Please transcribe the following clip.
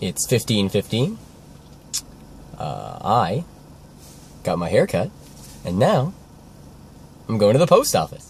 It's 1515. Uh, I got my hair cut, and now I'm going to the post office.